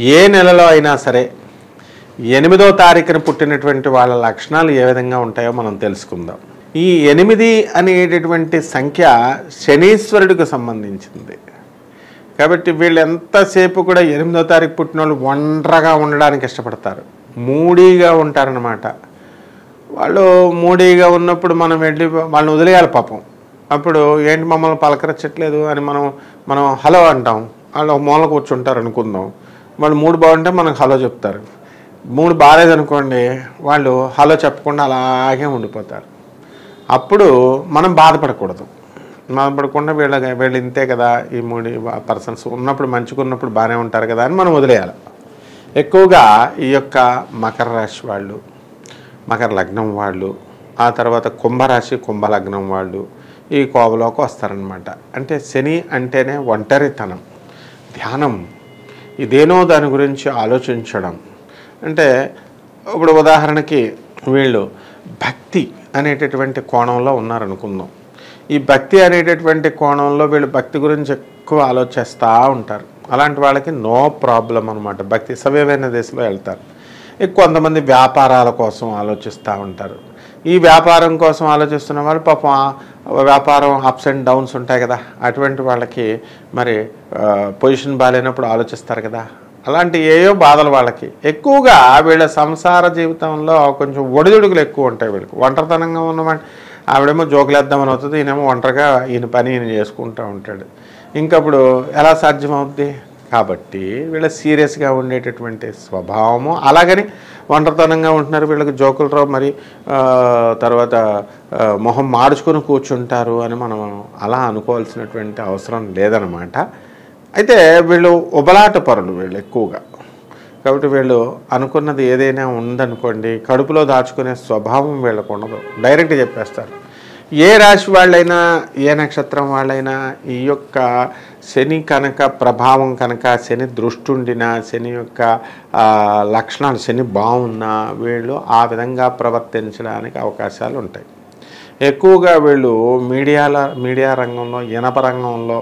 ఏ నెలలో అయినా సరే ఎనిమిదో తారీఖున పుట్టినటువంటి వాళ్ళ లక్షణాలు ఏ విధంగా ఉంటాయో మనం తెలుసుకుందాం. ఈ ఎనిమిది అనేటటువంటి సంఖ్య శనీశ్వరుడికి సంబంధించింది. కాబట్టి వీళ్ళు ఎంతసేపు కూడా ఎనిమిదో తారీఖు పుట్టిన వాళ్ళు ఒండ్రగా ఉండడానికి ఇష్టపడతారు. మూడీగా ఉంటారనమాట వాళ్ళు మూడీగా ఉన్నప్పుడు మనం వెళ్ళి వాళ్ళని వదిలేయాలి పాపం. అప్పుడు ఏంటి మమ్మల్ని పలకరించట్లేదు అని మనం మనం హలో అంటాం. వాళ్ళు ఒక మూల కూర్చుంటారు అనుకుందాం. వాళ్ళు మూడు బాగుంటే మనకు హలో చెప్తారు. మూడు బాగాలేదనుకోండి వాళ్ళు హలో చెప్పకుండా అలాగే ఉండిపోతారు. అప్పుడు మనం బాధపడకూడదు. బాధపడకుండా వీళ్ళ వీళ్ళు ఇంతే కదా ఈ మూడు పర్సన్స్ ఉన్నప్పుడు మంచిగా ఉన్నప్పుడు బాగానే ఉంటారు కదా అని మనం వదిలేయాలి. ఎక్కువగా ఈ యొక్క మకర రాశి వాళ్ళు మకర లగ్నం వాళ్ళు ఆ తర్వాత కుంభరాశి కుంభలగ్నం వాళ్ళు ఈ కోవలోకి వస్తారనమాట అంటే శని అంటేనే ఒంటరితనం. ధ్యానం ఇదేనో దాని గురించి ఆలోచించడం. అంటే ఇప్పుడు ఉదాహరణకి వీళ్ళు భక్తి అనేటటువంటి కోణంలో ఉన్నారనుకుందాం. ఈ భక్తి అనేటటువంటి కోణంలో వీళ్ళు భక్తి గురించి ఎక్కువ ఆలోచిస్తూ ఉంటారు. అలాంటి వాళ్ళకి నో ప్రాబ్లం అనమాట భక్తి సవ్యమైన దిశలో వెళ్తారు. కొంతమంది వ్యాపారాల కోసం ఆలోచిస్తూ ఉంటారు. ఈ వ్యాపారం కోసం ఆలోచిస్తున్న వాళ్ళు పాపం వ్యాపారం అప్స్ అండ్ డౌన్స్ ఉంటాయి కదా. అటువంటి వాళ్ళకి మరి పొజిషన్ బాగాలేనప్పుడు ఆలోచిస్తారు కదా. అలాంటి ఏయో బాధలు వాళ్ళకి. ఎక్కువగా వీళ్ళ సంసార జీవితంలో కొంచెం ఒడిదుడుకులు ఎక్కువ ఉంటాయి వీళ్ళకి. ఒంటరితనంగా ఉన్నమాట ఆవిడేమో జోకులేద్దామని అవుతుంది ఈయనేమో ఒంటరిగా ఈయన పని ఈయన చేసుకుంటూ ఉంటాడు. ఇంకప్పుడు ఎలా సాధ్యమవుద్ది? కాబట్టి వీళ్ళ సీరియస్గా ఉండేటటువంటి స్వభావము. అలాగని ఒంటరితనంగా ఉంటున్నారు. వీళ్ళకి జోకులరావు మరి తర్వాత మొహం మార్చుకుని కూర్చుంటారు అని మనం అలా అనుకోవాల్సినటువంటి అవసరం లేదనమాట. అయితే వీళ్ళు ఉబలాట పరులు వీళ్ళు ఎక్కువగా. కాబట్టి వీళ్ళు అనుకున్నది ఏదైనా ఉందనుకోండి కడుపులో దాచుకునే స్వభావం వీళ్ళకు ఉండదు. డైరెక్ట్ చెప్పేస్తారు. ఏ రాశి వాళ్ళైనా ఏ నక్షత్రం వాళ్ళైనా ఈ యొక్క శని కనుక ప్రభావం కనుక శని దృష్టి ఉండినా శని యొక్క లక్షణాలు శని బాగున్నా వీళ్ళు ఆ విధంగా ప్రవర్తించడానికి అవకాశాలు ఉంటాయి. ఎక్కువగా వీళ్ళు మీడియాల మీడియా రంగంలో ఇనప రంగంలో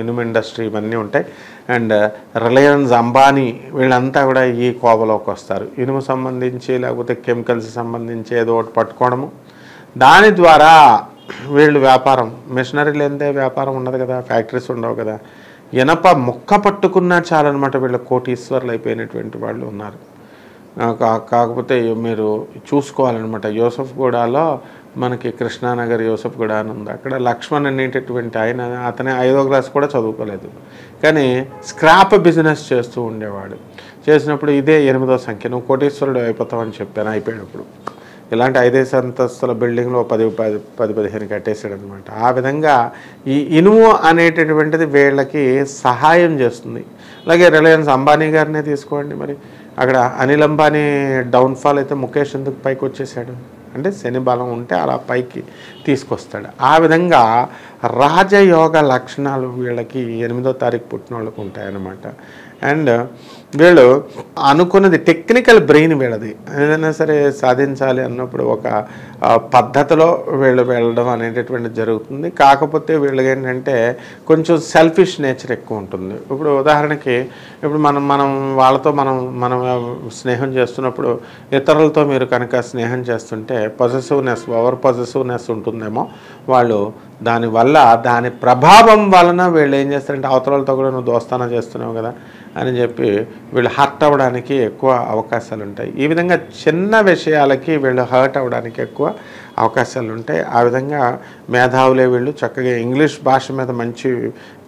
ఇనుము ఇండస్ట్రీ ఇవన్నీ ఉంటాయి. అండ్ రిలయన్స్ అంబానీ వీళ్ళంతా కూడా ఈ కోవలోకి వస్తారు. ఇనుము సంబంధించి లేకపోతే కెమికల్స్ సంబంధించి ఏదో ఒకటి పట్టుకోవడము. దాని ద్వారా వీళ్ళు వ్యాపారం మిషనరీ లేనిదే వ్యాపారం ఉండదు కదా ఫ్యాక్టరీస్ ఉండవు కదా. ఇనప మొక్క పట్టుకున్నా చాలన్నమాట వీళ్ళ కోటీశ్వర్లు అయిపోయినటువంటి వాళ్ళు ఉన్నారు. కా- కాకపోతే మీరు చూసుకోవాలన్నమాట. యూసఫ్గూడలో మనకి కృష్ణానగర్ యూసఫ్గూడ అని ఉంది. అక్కడ లక్ష్మణ్ అనేటటువంటి ఆయన అతనే ఐదో క్లాస్ కూడా చదువుకోలేదు. కానీ స్క్రాప్ బిజినెస్ చేస్తూ ఉండేవాడు. చేసినప్పుడు ఇదే ఎనిమిదో సంఖ్య. నువ్వు కోటీశ్వరుడు అయిపోతావని చెప్పాను అయిపోయినప్పుడు. ఇలాంటి ఐదేసి అంతస్తుల బిల్డింగ్లో పది పది పది పదిహేను కట్టేశాడు అనమాట ఆ విధంగా ఈ ఇనుము అనేటటువంటిది వీళ్ళకి సహాయం చేస్తుంది. అలాగే రిలయన్స్ అంబానీ గారినే తీసుకోండి మరి. అక్కడ అనిల్ అంబానీ డౌన్ఫాల్ అయితే ముఖేష్ ఎందుకు పైకి వచ్చేసాడు అంటే శని బలం ఉంటే అలా పైకి తీసుకొస్తాడు. ఆ విధంగా రాజయోగ లక్షణాలు వీళ్ళకి ఎనిమిదో తారీఖు పుట్టిన వాళ్ళకు ఉంటాయన్నమాట. అండ్ వీళ్ళు అనుకున్నది టెక్నికల్ బ్రెయిన్ వీళ్ళది. ఏదైనా సరే సాధించాలి అన్నప్పుడు ఒక పద్ధతిలో వీళ్ళు వెళ్ళడం అనేటటువంటి జరుగుతుంది. కాకపోతే వీళ్ళకి ఏంటంటే కొంచెం సెల్ఫిష్ నేచర్ ఎక్కువ ఉంటుంది. ఇప్పుడు ఉదాహరణకి ఇప్పుడు మనం మనం వాళ్ళతో మనం మనం స్నేహం చేస్తున్నప్పుడు ఇతరులతో మీరు కనుక స్నేహం చేస్తుంటే పొజెసివ్నెస్ ఓవర్ పొజెసివ్నెస్ ఉంటుందేమో. వాళ్ళు దానివల్ల దాని ప్రభావం వలన వీళ్ళు ఏం చేస్తారంటే అవతలతో కూడా నువ్వు దోస్తానా చేస్తున్నావు కదా అని చెప్పి వీళ్ళు హర్ట్ అవ్వడానికి ఎక్కువ అవకాశాలు ఉంటాయి ఈ విధంగా చిన్న విషయాలకి వీళ్ళు హర్ట్ అవ్వడానికి ఎక్కువ అవకాశాలు ఉంటాయి ఆ విధంగా మేధావులే వీళ్ళు చక్కగా ఇంగ్లీష్ భాష మీద మంచి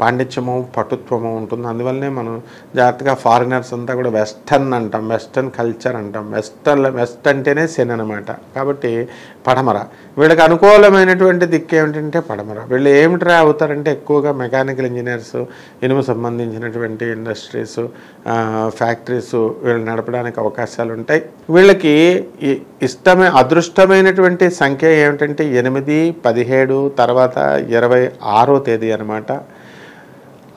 పాండిత్యము పటుత్వము ఉంటుంది. అందువల్లనే మనం జాగ్రత్తగా ఫారినర్స్ అంతా కూడా వెస్టర్న్ అంటాం. వెస్టర్న్ కల్చర్ అంటాం. వెస్టర్న్ వెస్ట్ అంటేనే శని అనమాట కాబట్టి పడమర. వీళ్ళకి అనుకూలమైనటువంటి దిక్కు ఏమిటంటే పడమర. వీళ్ళు ఏమిట్రా అవుతారంటే ఎక్కువగా మెకానికల్ ఇంజనీర్స్ ఇనుము సంబంధించినటువంటి ఇండస్ట్రీస్ ఫ్యాక్టరీస్ వీళ్ళు నడపడానికి అవకాశాలు ఉంటాయి. వీళ్ళకి ఇష్టమే అదృష్టమైనటువంటి సంఖ్య ఏమిటంటే ఎనిమిది పదిహేడు తర్వాత ఇరవై ఆరో తేదీ అనమాట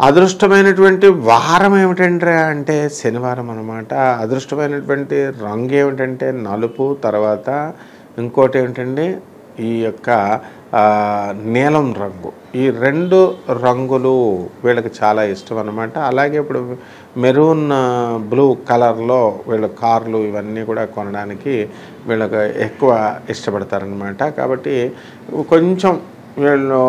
అదృష్టమైనటువంటి వారం ఏమిటంటే అంటే శనివారం అనమాట అదృష్టమైనటువంటి రంగు ఏమిటంటే నలుపు తర్వాత ఇంకోటి ఏమిటంటే ఈ యొక్క నీలం రంగు. ఈ రెండు రంగులు వీళ్ళకి చాలా ఇష్టం అనమాట అలాగే ఇప్పుడు మెరూన్ బ్లూ కలర్లో వీళ్ళ కార్లు ఇవన్నీ కూడా కొనడానికి వీళ్ళకి ఎక్కువ ఇష్టపడతారనమాట కాబట్టి కొంచెం వీళ్ళు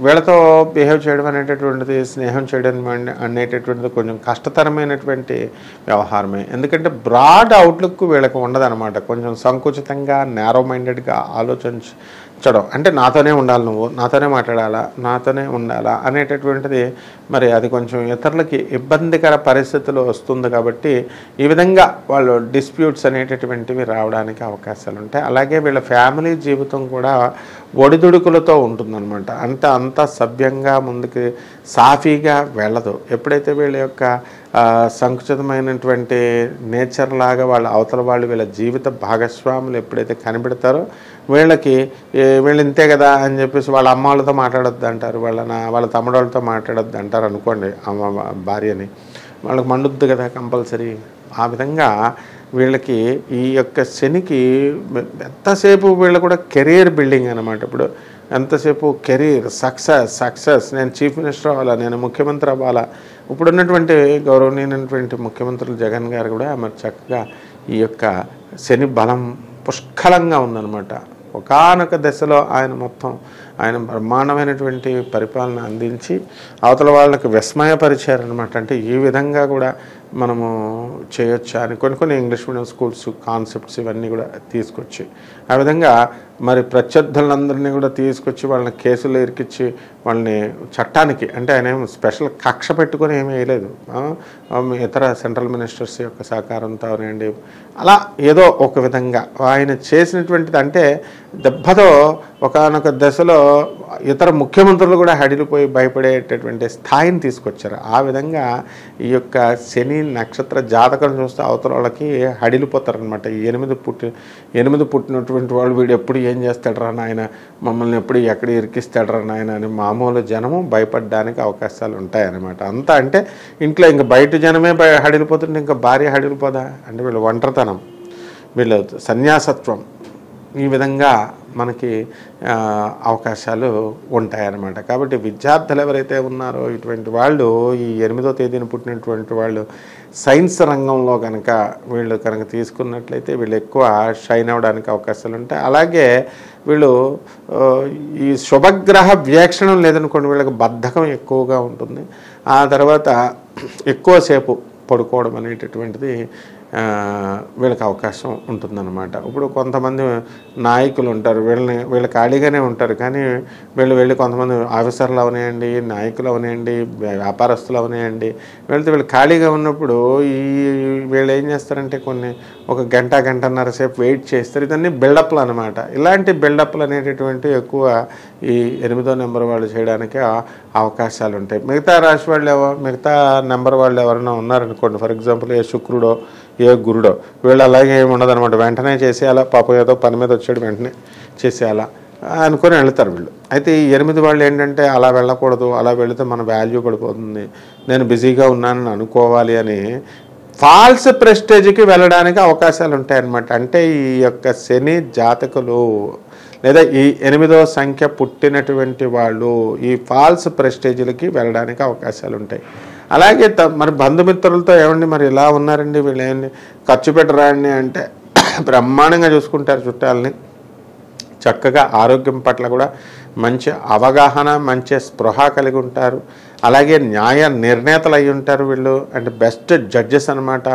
వీళ్ళతో బిహేవ్ చేయడం అనేటటువంటిది స్నేహం చేయడం అనేటటువంటిది కొంచెం కష్టతరమైనటువంటి వ్యవహారమే. ఎందుకంటే బ్రాడ్ అవుట్లుక్ వీళ్ళకి ఉండదన్నమాట. కొంచెం సంకుచితంగా నేరో మైండెడ్గా ఆలోచించడం అంటే నాతోనే ఉండాలి నువ్వు నాతోనే మాట్లాడాలా నాతోనే ఉండాలా అనేటటువంటిది మరి అది కొంచెం ఇతరులకి ఇబ్బందికర పరిస్థితులు వస్తుంది కాబట్టి ఈ విధంగా వాళ్ళు డిస్ప్యూట్స్ అనేటటువంటివి రావడానికి అవకాశాలు ఉంటాయి. అలాగే వీళ్ళ ఫ్యామిలీ జీవితం కూడా ఒడిదుడుకులతో ఉంటుందన్నమాట. అంటే అంత సభ్యంగా ముందుకు సాఫీగా వెళ్ళదు. ఎప్పుడైతే వీళ్ళ యొక్క సంకుచితమైనటువంటి నేచర్ లాగా వాళ్ళ అవతల వాళ్ళు వీళ్ళ జీవిత భాగస్వాములు ఎప్పుడైతే కనిపెడతారో వీళ్ళకి వీళ్ళు ఇంతే కదా అని చెప్పేసి వాళ్ళ అమ్మ వాళ్ళతో మాట్లాడొద్దు అంటారు వాళ్ళ వాళ్ళ తమ్ముడోళ్ళతో మాట్లాడొద్దు అంటారు అనుకోండి అమ్మ భార్యని. వాళ్ళకి మండుద్ది కదా కంపల్సరీ. ఆ విధంగా వీళ్ళకి ఈ యొక్క శనికి ఎంతసేపు వీళ్ళు కూడా కెరీర్ బిల్డింగ్ అనమాట ఇప్పుడు ఎంతసేపు కెరీర్ సక్సెస్ సక్సెస్ నేను చీఫ్ మినిస్టర్ అవ్వాలా నేను ముఖ్యమంత్రి అవ్వాలా? ఇప్పుడున్నటువంటి గౌరవనీయమైనటువంటి ముఖ్యమంత్రులు జగన్ గారు కూడా మరి చక్కగా ఈ యొక్క శని బలం పుష్కలంగా ఉందన్నమాట. ఒకానొక దశలో ఆయన మొత్తం ఆయన బ్రహ్మాండమైనటువంటి పరిపాలన అందించి అవతల వాళ్ళకి విస్మయపరిచారనమాట అంటే ఈ విధంగా కూడా మనము చేయొచ్చా అని కొన్ని కొన్ని ఇంగ్లీష్ మీడియం స్కూల్స్ కాన్సెప్ట్స్ ఇవన్నీ కూడా తీసుకొచ్చి ఆ విధంగా మరి ప్రత్యర్థులందరినీ కూడా తీసుకొచ్చి వాళ్ళని కేసులు ఇరికిచ్చి వాళ్ళని చట్టానికి అంటే ఆయన ఏం స్పెషల్ కక్ష పెట్టుకొని ఏమీ వేయలేదు. ఇతర సెంట్రల్ మినిస్టర్స్ యొక్క సహకారంతో అవనండి అలా ఏదో ఒక విధంగా ఆయన చేసినటువంటిది అంటే దెబ్బతో ఒకనొక దశలో ఇతర ముఖ్యమంత్రులు కూడా హడిలిపోయి భయపడేటటువంటి స్థాయిని తీసుకొచ్చారు. ఆ విధంగా ఈ యొక్క శని నక్షత్ర జాతకం చూస్తే అవతల వాళ్ళకి హడిలిపోతారనమాట ఈ ఎనిమిది పుట్టి ఎనిమిది పుట్టినటువంటి వాళ్ళు వీడు ఎప్పుడు ఏం చేస్తాడరా నాయన? మమ్మల్ని ఎప్పుడు ఎక్కడ ఇరికిస్తాడరా నాయన? అని మామూలు జనము భయపడడానికి అవకాశాలు ఉంటాయన్నమాట. అంతా అంటే ఇంట్లో ఇంకా బయట జనమే భయ హడిలిపోతుంటే ఇంకా భార్య హడిలిపోదా అంటే వీళ్ళు ఒంటరితనం వీళ్ళు సన్యాసత్వం ఈ విధంగా మనకి అవకాశాలు ఉంటాయన్నమాట. కాబట్టి విద్యార్థులు ఎవరైతే ఉన్నారో ఇటువంటి వాళ్ళు ఈ ఎనిమిదో తేదీన పుట్టినటువంటి వాళ్ళు సైన్స్ రంగంలో కనుక వీళ్ళు కనుక తీసుకున్నట్లయితే వీళ్ళు ఎక్కువ షైన్ అవ్వడానికి అవకాశాలు ఉంటాయి. అలాగే వీళ్ళు ఈ శుభగ్రహ వీక్షణం లేదనుకోండి వీళ్ళకి బద్ధకం ఎక్కువగా ఉంటుంది. ఆ తర్వాత ఎక్కువసేపు పడుకోవడం అనేటటువంటిది వీళ్ళకి అవకాశం ఉంటుందన్నమాట. ఇప్పుడు కొంతమంది నాయకులు ఉంటారు వీళ్ళని వీళ్ళు ఖాళీగానే ఉంటారు కానీ వీళ్ళు వెళ్ళి కొంతమంది ఆఫీసర్లు అవనాయండి నాయకులు అవనాయండి వ్యాపారస్తులు అవనాయండి వెళ్తే వీళ్ళు ఖాళీగా ఉన్నప్పుడు ఈ వీళ్ళు ఏం చేస్తారంటే కొన్ని ఒక గంట గంటన్నర సేపు వెయిట్ చేస్తారు. ఇదన్నీ బిల్డప్లు అనమాట ఇలాంటి బిల్డప్లు అనేటటువంటి ఎక్కువ ఈ ఎనిమిదో నెంబర్ వాళ్ళు చేయడానికి అవకాశాలు ఉంటాయి. మిగతా రాశి వాళ్ళు ఎవ మిగతా నెంబర్ వాళ్ళు ఎవరైనా ఉన్నారనుకోండి ఫర్ ఎగ్జాంపుల్ ఏ శుక్రుడో ఏ గురుడో. వీళ్ళు అలాగే ఏమి ఉండదనమాట వెంటనే చేసేయాలా? పాపం ఏదో పని మీద వచ్చాడు వెంటనే చేసేయాలా? అనుకొని వెళ్తారు వీళ్ళు. అయితే ఈ ఎనిమిది వాళ్ళు ఏంటంటే అలా వెళ్ళకూడదు అలా వెళితే మన వాల్యూ పడిపోతుంది. నేను బిజీగా ఉన్నానని అనుకోవాలి అని ఫాల్స్ ప్రెస్టేజ్కి వెళ్ళడానికి అవకాశాలు ఉంటాయన్నమాట. అంటే ఈ యొక్క శని జాతకులు లేదా ఈ ఎనిమిదో సంఖ్య పుట్టినటువంటి వాళ్ళు ఈ ఫాల్స్ ప్రెస్టేజ్లకి వెళ్ళడానికి అవకాశాలు ఉంటాయి. అలాగే త మరి బంధుమిత్రులతో ఏమండి మరి ఇలా ఉన్నారండి వీళ్ళు ఏంటి ఖర్చు పెట్టరా అండి అంటే బ్రహ్మాండంగా చూసుకుంటారు చుట్టాలని. చక్కగా ఆరోగ్యం పట్ల కూడా మంచి అవగాహన మంచి స్పృహ కలిగి ఉంటారు. అలాగే న్యాయ నిర్ణేతలు అయి ఉంటారు వీళ్ళు. అండ్ బెస్ట్ జడ్జెస్ అన్నమాట.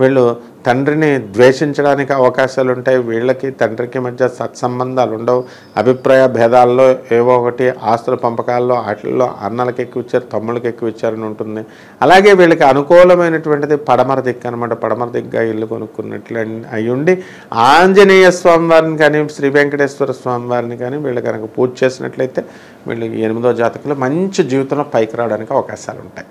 వీళ్ళు తండ్రిని ద్వేషించడానికి అవకాశాలు ఉంటాయి వీళ్ళకి తండ్రికి మధ్య సత్సంబంధాలు ఉండవు అభిప్రాయ భేదాల్లో ఏవో ఒకటి ఆస్తుల పంపకాల్లో వాటిల్లో అన్నలకి ఎక్కువ ఇచ్చారు తమ్ముళ్ళకి ఎక్కువ ఇచ్చారని ఉంటుంది అలాగే వీళ్ళకి అనుకూలమైనటువంటిది పడమర దిక్కు అనమాట పడమర దిగ్గా ఇల్లు కొనుక్కున్నట్లు అయ్యుండి ఉండి ఆంజనేయ స్వామి వారిని కానీ శ్రీ వెంకటేశ్వర స్వామి వారిని కానీ వీళ్ళు కనుక పూజ చేసినట్లయితే వీళ్ళు ఎనిమిదో జాతకులు మంచి జీవితంలో పైకి రావడానికి అవకాశాలు ఉంటాయి